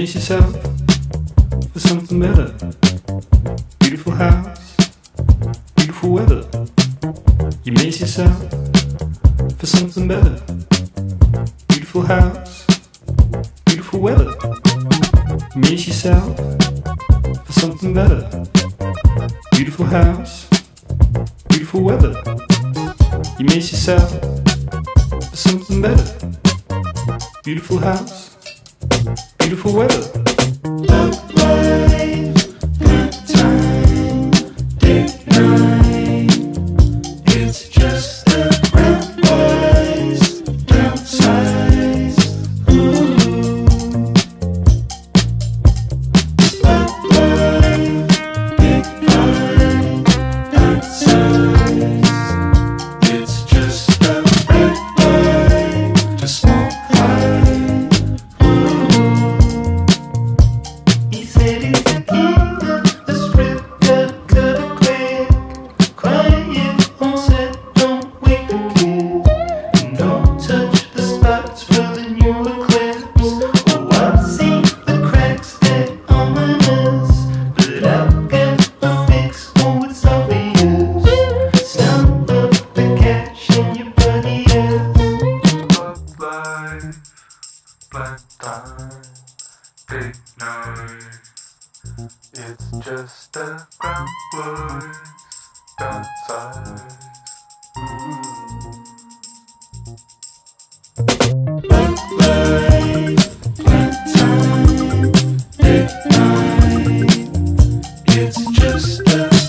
miss yourself for something better. Beautiful house, beautiful weather. You miss yourself for something better. Beautiful house, beautiful weather. You miss yourself for something better. Beautiful house, beautiful weather. You miss yourself for something better. Beautiful house, beautiful weather. Black big night. It's just a ground boys downside. It's just